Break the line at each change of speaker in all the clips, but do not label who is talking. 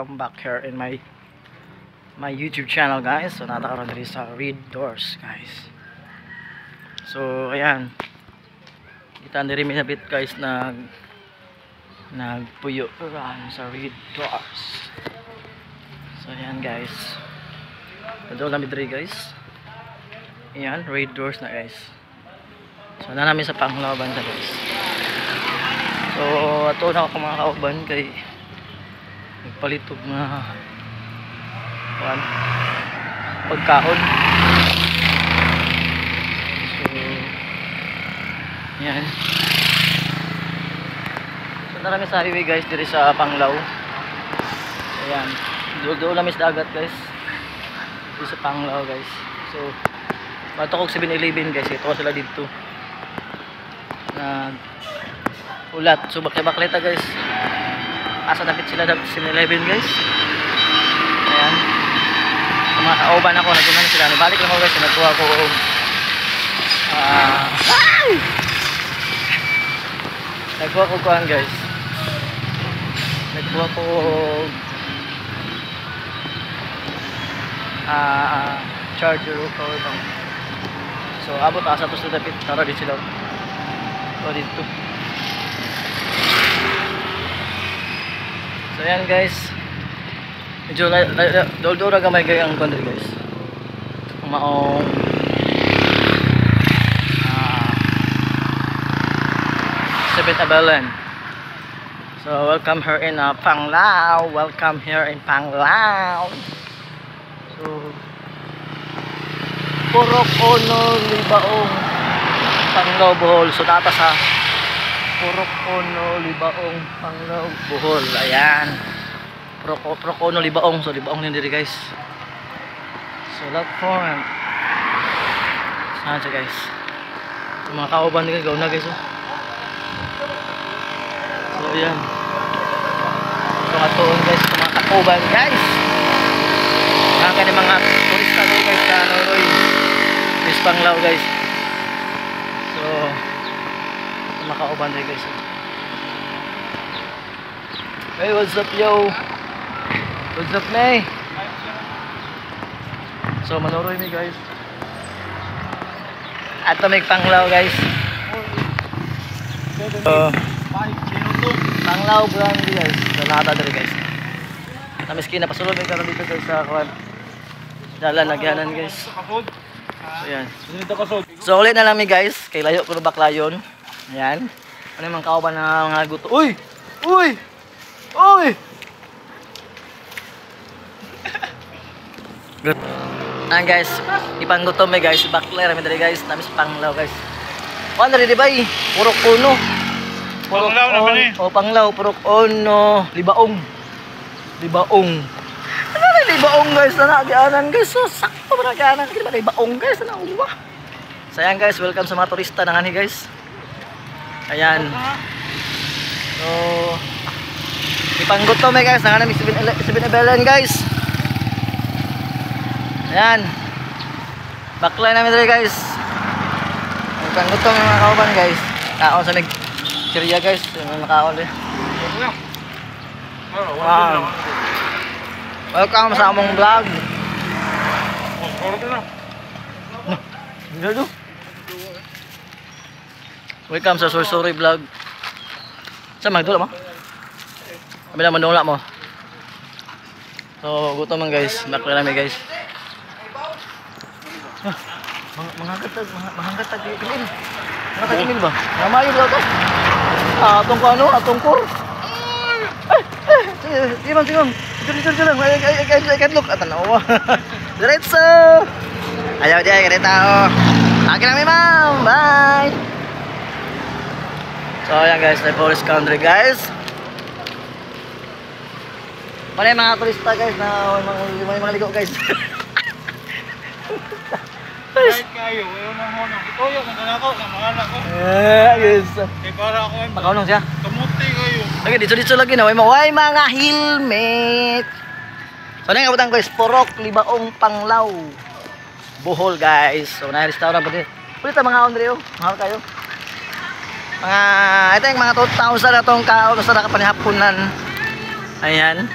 Welcome back here in my my YouTube channel guys. So natakaroon diri sa Read Doors guys. So ayan. Kita diri mi bit guys nag nagpuyo ran sa Read Doors. So ayan guys. Ito lang diri guys. Ayan, Read Doors na guys. So na namin sa panglaban sa guys. So ato na ako mga kauban kay nagpalitog na kuan pagkaon so yan. So narami sa highway guys diri sa Panglaw. Ayan. Namin sa dagat guys. Dito sa Panglaw guys. So matukog 7-Eleven guys. Ito sila dito. Na ulat so bakli-baklita guys asa dapit sila sa 7-Eleven guys. Ayan. So, mga kauban ako nagunan sila. Nabalik lang ako guys. Nagkuha ko og ah nagkuha ko kuhan guys. Nagkuha ko og ah charger o power bank so abot asa to sa dapit tara di sila. O dito So yan guys. Medyo dol-dora gamay kay ang country guys. Maong ah Sabit Abelan. So welcome here in uh, Panglao. Welcome here in Panglao. So Purok Ono Libaong Panglao Bohol. So nata sa Purok Ono Libaong Panglao Bohol. Ayan. Purok Purok Ono Libaong. So Libaong din diri guys. So look for Saan siya guys? So, mga kauban din gaw na guys. Oh. So ayan. So atoon guys sa mga kauban guys. Mga kani mga turista guys sa Noroy. Guys Panglao guys. So makauban rin guys. Hey what's up yo? What's up May so manuroy mi guys. At may panglaw guys. So panglaw brand guys. Sa nata diri guys. Na miskin na pasulod may karon dito guys sa kawan dalan nagyanan guys. So yan. So ulit na lang mi guys. Kay layo ko baklayon Ayan. Ano yung mga kauban na mga guto? Uy! Uy! Uy! Good. Ayan guys, ipanggutom may guys, bakler kami dali guys, namis panglaw guys. O ano di ba eh? Purok uno. Purok
Panglaw naman eh.
O panglaw, purok uno, libaong. Libaong. Ano na libaong guys, na nagyanan guys, so sakto ba nagyanan, di ba libaong guys, na uwa. So ayan guys, welcome sa mga turista na ngani guys. Ayan. So, ipanggot to may guys. Nang namin 7-Eleven guys. Ayan. Backline namin dali guys. Ipanggot to may mga kauban guys. Kaon sa nag-sirya guys. Nakaon din. Wow. Welcome sa among vlog. Ano? Welcome sa Sursuri Vlog. Sa magdula mo? Kami lang manula mo. So, gutom man guys. Bakla namin guys. Ah, mga mga gatag, mga mga gatag ilin. Mga gatag ilin ba? Mga mayo daw to. Ah, atong ko ano, atong kur. Ay, ay, sige man. Dito, dito, dito lang. Ay, ay, ay, ay, ay, look. At ano, Diretso. Ayaw di, kaya tao. Akin namin, ma'am. Bye. So ayan guys, na forest country guys. Ano yung mga turista guys na may mga, may mga ligo guys.
Kahit kayo, ayaw na mo nang ito yung anak ko.
Eh, yes.
Kaya para ako ay
Pakaunong siya.
kamuti kayo.
Lagi dito dito lagi na may mga helmet. So na kabutan guys, Porok Libaong Panglaw. Bohol guys. So na restaurant pa din. Ulit ang mga Andre oh. Mahal kayo. Mga ito yung mga 2,000 na tong kaon sa nakapanihapunan. Ayan.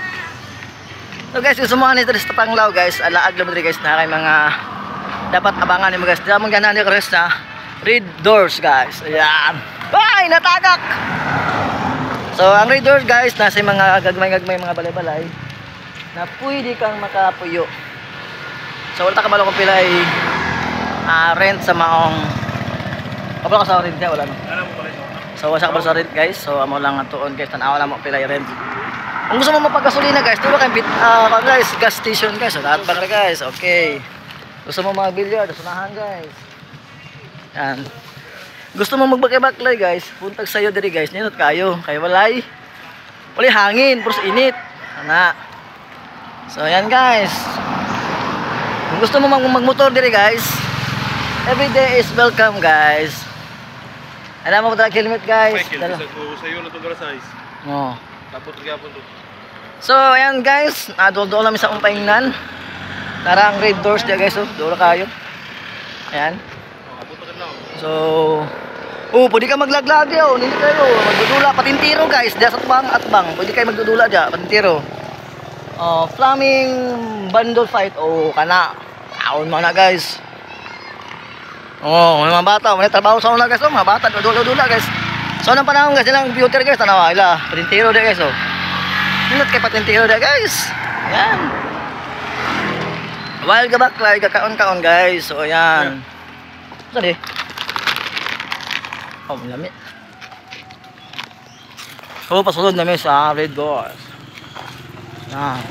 So guys, gusto mo ni sa Panglaw guys, alaag diri guys na kay mga dapat abangan nimo guys. Diyan mo ganan ni Chris na red doors guys. Ayan. Ay, natagak. So ang red doors guys, nasa yung mga gagmay-gagmay mga balay-balay na pwede kang makapuyo. So wala ta kabalo kung pila ay ah, rent sa maong Kapag ka sa rent niya, wala no. So wasa ka ba sa rent guys? So amo lang ang tuon guys, tanawa lang mo pila rent. Kung gusto mo mapagasolina guys, tulo kay bit ah uh, guys, gas station guys. So lahat bang guys, okay. Gusto mo mga billiard, sunahan guys. Yan. Gusto mo magbakay-baklay guys, puntag sayo diri guys, ninot kayo. Kay walay walay hangin, puro init. Ana. So yan guys. Kung gusto mo mag magmotor diri guys, every day is welcome guys. Alam mo ba helmet guys?
Michael,
Dala.
ko sa iyo na itong garasize.
Oh.
Tapos gyapon to.
So, ayan guys, nadol-dol namin sa umpaingnan. Tara ang red doors dia guys, oh. Doon kayo. Ayan. So, oh, pwede ka maglaglag diya, oh. Hindi kayo, magdudula, patintiro guys, diya sa tubang at bang. Pwede kayo magdudula diya, patintiro. Oh, flaming bundle fight, oh, kana. Taon mo na guys. Oh, mga bata, may trabaho sa una guys, oh, mga bata, dudula-dula guys. So, anong panahon guys, ilang computer guys, tanawa, ila, patintiro diya guys, oh. Nindot kay patintiro diya guys. Ayan. While gabaklay, kakaon-kaon guys. So, ayan. Saan eh? Oh, lamit. So, pasunod namin sa Red Doors. Yan.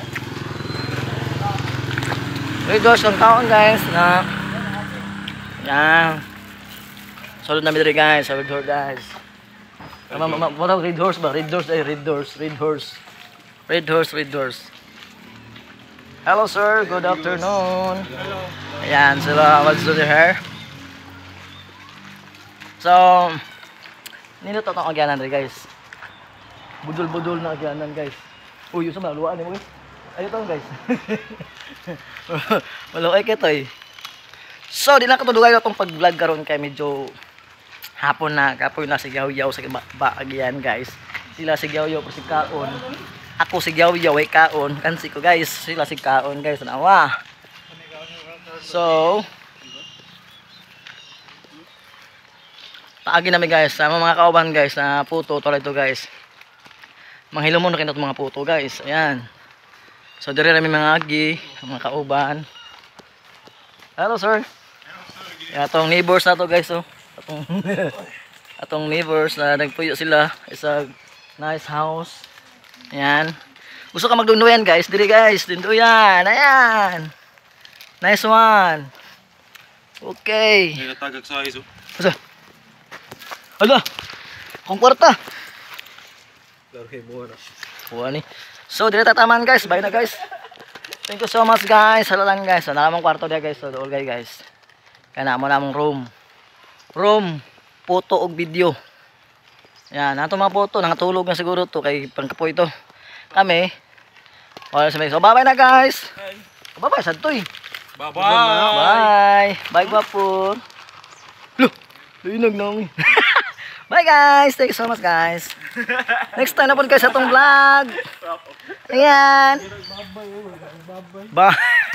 Red Doors ang taon guys na yan. Sunod namin dito guys sa Red Doors guys. Ma ma Red Horse ba? Red Doors ay Red Doors. Red Horse. Red Horse, Red Doors. Hello sir, good afternoon.
Hello.
Ayan, sila what's doing her? So, nino to tong agyanan rin guys. Budol-budol na agyanan guys. Uy, yung sa maluwaan guys. Ayun to guys. Wala ay kito eh. So, di na katulugan na itong pag-vlog karon kay medyo hapon na. Kapoy na sigyaw-yaw sa ba- baagyan guys. Sila sigyaw-yaw po si Kaon. Ako sigyaw-yaw ay Kaon. Kansi ko guys. Sila si Kaon guys. Nawa. So, paagi namin guys, sa mga kauban guys na puto, tulad ito guys. Manghilo mo na kinot mga puto guys. Ayan. So, dire namin mga agi, mga kauban. Hello sir. Atong neighbors na to guys oh. Atong, atong neighbors na nagpuyo sila. Isa nice house. Ayan. Gusto ka magdunduyan guys, dire guys, dunduyan. Ayan. Nice one. Okay.
May natagak sa iso.
Asa? Ala. Kung kwarta.
Laro kay mo na.
Kuha ni. So, dire tataman guys. Bye na guys. Thank you so much guys. Hala lang guys. So, nakamang kwarto dia guys. So, dool guys guys. Kaya na mo namong room. Room. Photo og video. Yan. Nato mga photo. Nangatulog na siguro to. Kay pangkapo ito. Kami. Wala sa may. So, bye bye na guys. Bye bye. Sad to eh.
Bye-bye.
Bye. Bye, Gwapur. Loh, linog na ako eh. Bye guys. Thank you so much guys. Next time na po guys sa itong vlog. Ayan. Bye.